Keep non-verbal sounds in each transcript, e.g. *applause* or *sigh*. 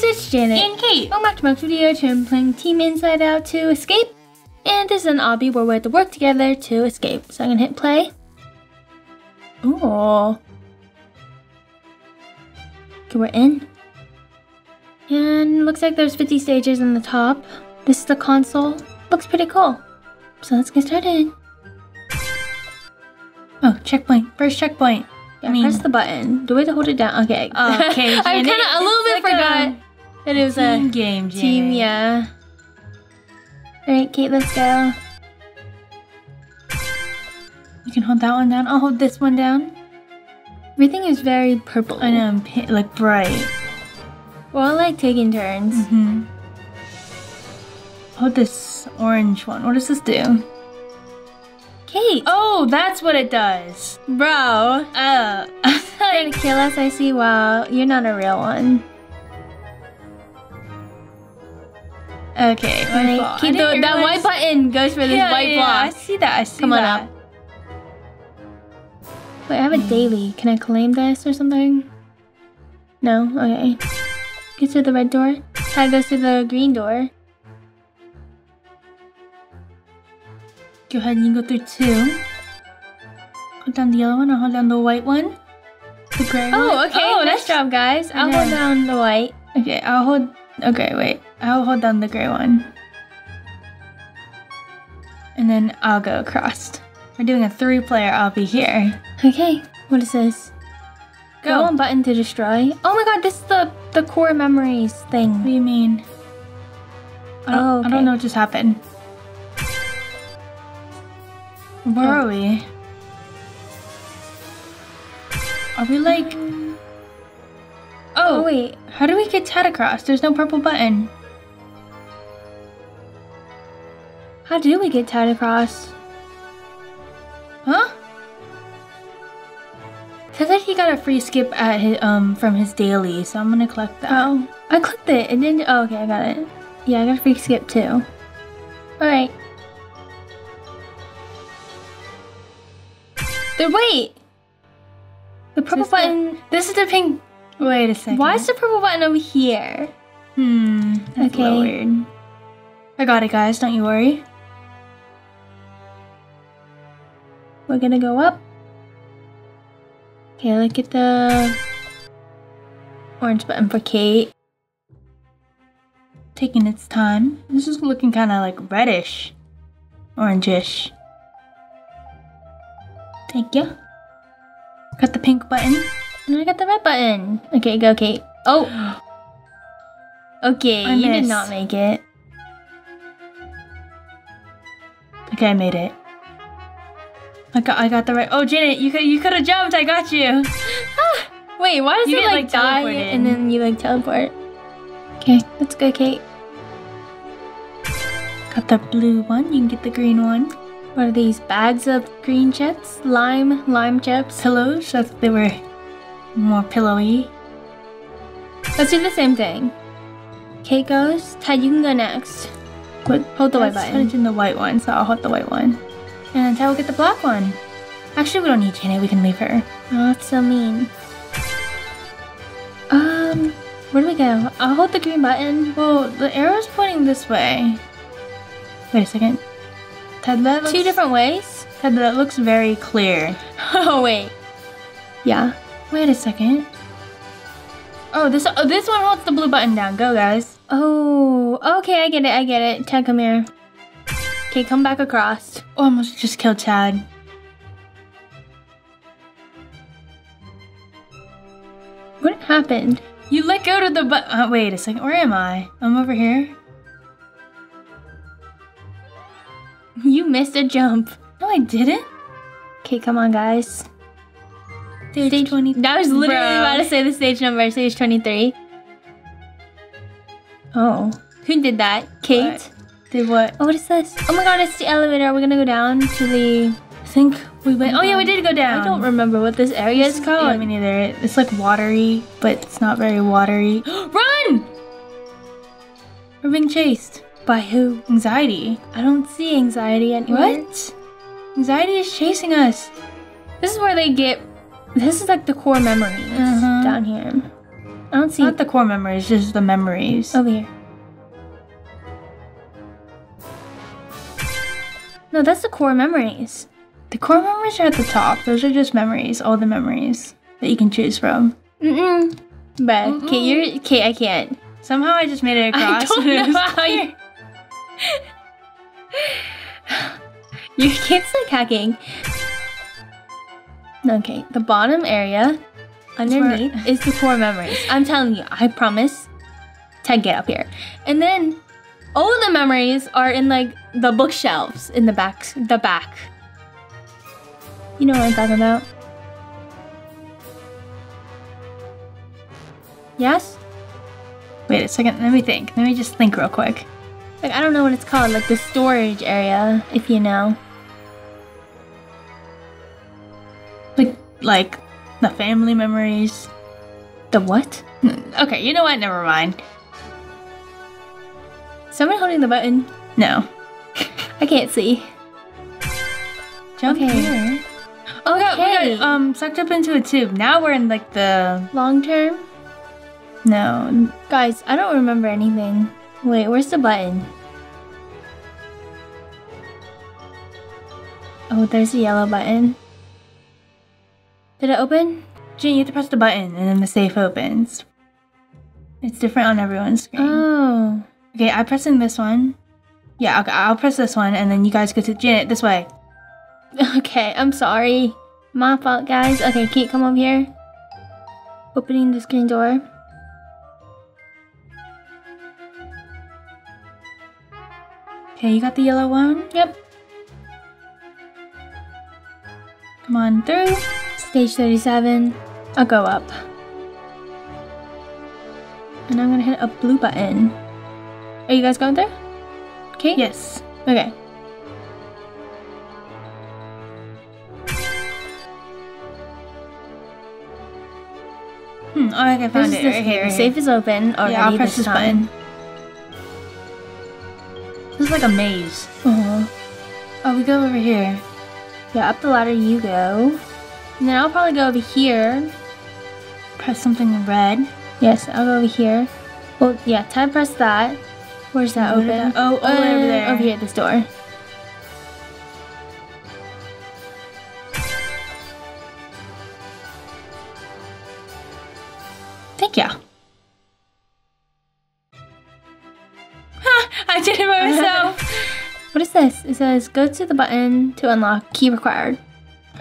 guys, it's Janet. And Kate. Welcome back to my Video. Today I'm playing Team Inside Out 2 escape. And this is an obby where we have to work together to escape. So I'm gonna hit play. Ooh. Okay, we're in. And looks like there's 50 stages in the top. This is the console. Looks pretty cool. So let's get started. Oh, checkpoint. First checkpoint. Yeah, press the button. Do we have to hold it down? Okay. Okay, I kind of a little bit like forgot a that it was Team a game, Janet. team. Yeah. All right, Kate, let's go. You can hold that one down. I'll hold this one down. Everything is very purple. I know, like bright. We're all like taking turns. hmm Hold this orange one. What does this do? Kate, Oh, that's what it does. bro. Oh, Trying to kill us, I see. Wow, you're not a real one. Okay. My fault. I the, that white button goes for this yeah, white yeah, I see that. I see Come on that. up. Wait, I have a hmm. daily. Can I claim this or something? No? Okay. Get through the red door. Tad goes through the green door. Go ahead and you go through two. Hold down the yellow one. I'll hold down the white one. The gray oh, one. Oh, okay. Oh, nice job, guys. I'll hold down the white. Okay, I'll hold. Okay, wait. I'll hold down the gray one. And then I'll go across. We're doing a three player, I'll be here. Okay. What is this? Go. Go on button to destroy. Oh my god, this is the the core memories thing. What do you mean? I don't, Oh, I don't know what just happened. Where Oh. are we? Are we like. Mm. Oh Oh, wait. how do we get Tad across? There's no purple button. How do we get Tad across? Huh? Says that he got a free skip at his, um from his daily, so I'm gonna collect that. Oh, I clicked it. It didn't. Oh, okay, I got it. Yeah, I got a free skip too. All right. The wait. The purple Is this the- button. This is the pink. Wait a second. Why is the purple button over here? Hmm. That's a little Okay. weird. I got it, guys. Don't you worry. We're gonna go up. Okay, look at the orange button for Kate. Taking its time. This is looking kind of like reddish, orangish. Thank you. Got the pink button. And I got the red button. Okay, go Kate. Oh. *gasps* Okay, I you did not make it. Okay, I made it. I got, I got the right. Oh, Janet, you could, you could have jumped. I got you. Ah, wait, why does You it get, like, like, die and then you like teleport? Okay, let's go, Kate. Got the blue one. You can get the green one. What are these bags of green chips? Lime, lime chips. Pillows. So that they were more pillowy. Let's do the same thing. Kate goes. Tad, you can go next. But Hold the white button. Put in the white one, so I'll hold the white one. And Tad will get the black one. Actually, we don't need Janet. We can leave her. Oh, that's so mean. Um, where do we go? I'll hold the green button. Well, the arrow's pointing this way. Wait a second. Tad, that looks, Two different ways. Tad, that looks very clear. *laughs* Oh wait. Yeah. Wait a second. Oh, this oh, this one holds the blue button down. Go, guys. Oh, okay. I get it. I get it. Tad, come here. Okay, come back across. Oh, almost just killed Tad. What happened? You let go to the but. Uh, wait a second. Where am I? I'm over here. You missed a jump. No, I didn't. Okay, come on, guys. Stage, twenty-three. I was literally Bro. about to say the stage number, stage 23. Oh. Who did that? Kate? What? Did what? Oh, what is this? Oh my god, it's the elevator. We're gonna go down to the. I think we went. Oh yeah, we did go down. I don't remember what this area is Yeah, called. me neither. It's like watery, but it's not very watery. *gasps* Run! We're being chased. By who? Anxiety. I don't see anxiety anywhere. What? Anxiety is chasing us. This is where they get. This is like the core memories Uh-huh. down here. I don't see Not the core memories, just the memories. over here. No, that's the core memories. The core memories are at the top. Those are just memories, all the memories that you can choose from. Mm-mm. But okay, you're okay. I can't. Somehow I just made it across. I don't know *laughs* how you. *laughs* Your kid's like hacking. Okay, the bottom area underneath is the core memories. I'm telling you, I promise. Tad, get up here. And then all the memories are in like the bookshelves in the back. The back. You know what I'm talking about? Yes? Wait a second, let me think. Let me just think real quick. Like I don't know what it's called, like the storage area, if you know. Like, like the family memories. The what? *laughs* Okay, you know what? Never mind. Someone holding the button. No. I can't see. Jump Okay. here. Oh, God! got, we got um sucked up into a tube. Now we're in like the Long term? no. Guys, I don't remember anything. Wait, where's the button? Oh, there's a yellow button. Did it open? Jane, you have to press the button and then the safe opens. It's different on everyone's screen. Oh. Okay, I'm pressing this one. Yeah, okay, I'll press this one and then you guys go to Janet this way. *laughs* Okay, I'm sorry. My fault, guys. Okay, Kate, come over here. Opening the screen door. Okay, you got the yellow one? Yep. Come on through. Stage 37. I'll go up. And I'm gonna hit a blue button. Are you guys going there? Okay? Yes. Okay. Hmm, oh, okay, I found it. Right the here, right safe is open already Yeah, I'll press this this button. This is like a maze. Uh-huh. Oh, we go over here. Yeah, up the ladder you go. And then I'll probably go over here. Press something red. Yes, I'll go over here. Well, yeah, Tad press that. Where's that open? that- oh, all the over Uh, there. Over here at this door. Thank you. Ha! *laughs* I did it by myself. *laughs* What is this? It says go to the button to unlock. Key required.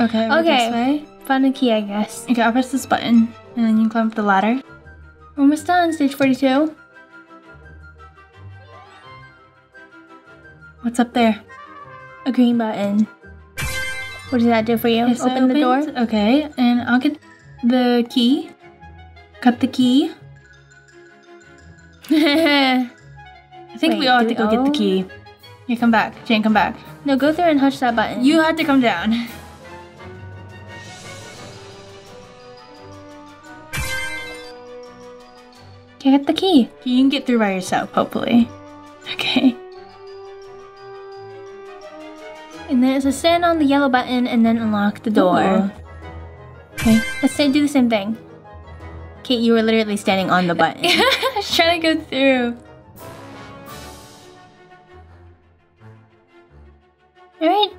okay. Okay. This way. Find a key, I guess. Okay, I'll press this button, and then you can climb up the ladder. Almost done. Stage 42. What's up there? A green button. What does that do for you? Open the door. Okay, and I'll get the key. Cut the key. *laughs* I think we all have to go get the key. Here, come back. Jane, come back. no, go through and touch that button. You have to come down. can get the key. You can get through by yourself, hopefully. *laughs* Okay. And then it says stand on the yellow button and then unlock the door. Ooh. Okay, let's say, do the same thing. Kate, you were literally standing on the button. *laughs* I was trying to go through. All right,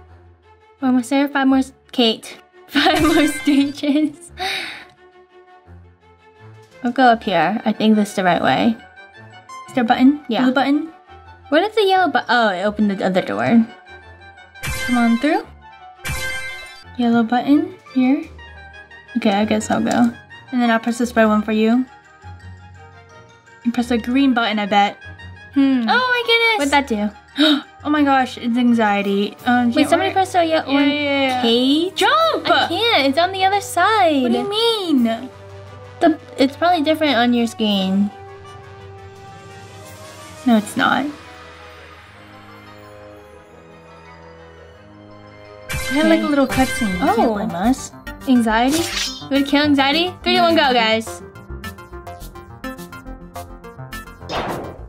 we're almost there. Five more, Kate. *laughs* Five more stages. I'll go up here. I think this is the right way. Is there a button? Yeah. Blue button? Where did the yellow button? Oh, it opened the other door. Come on through. Yellow button here. Okay, I guess I'll go. And then I'll press this red one for you. And press the green button, I bet. Hmm. Oh my goodness! What'd that do? *gasps* oh my gosh, it's anxiety. Um, Wait, somebody press the yellow Yeah, one. yeah, yeah. Jump! I can't. It's on the other side. What do you mean? The, it's probably different on your screen. No, it's not. We had like a little cutscene. Oh. can't blame us. Anxiety? You would kill anxiety? Three, two, one, go, guys.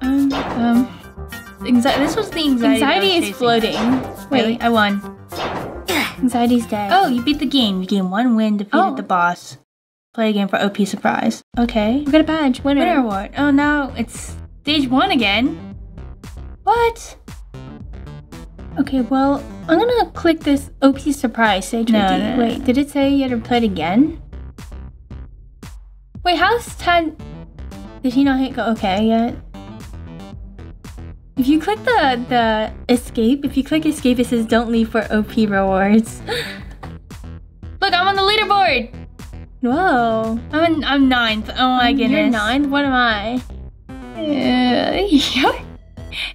Um, um, anxiety. This was the anxiety. Anxiety is floating. Wait, Really? I won. *coughs* anxiety's dead. Oh, you beat the game. You gained one win, defeated Oh. the boss. Play again for OP surprise. Okay. We got a badge. Winner. Winner award. Oh no, it's stage one again. What? Okay, well, I'm gonna click this OP surprise. No, ID. no, no, Wait, did it say you had to play it again? Wait, how's 10? Did he not hit go okay yet? If you click the the escape, if you click escape, it says don't leave for OP rewards. *laughs* Look, I'm on the leaderboard. Whoa. I'm in, I'm ninth. Oh my goodness. You're ninth. What am I? *laughs* Uh,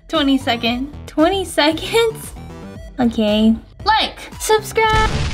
20 second. 20 seconds? Okay. Like, subscribe.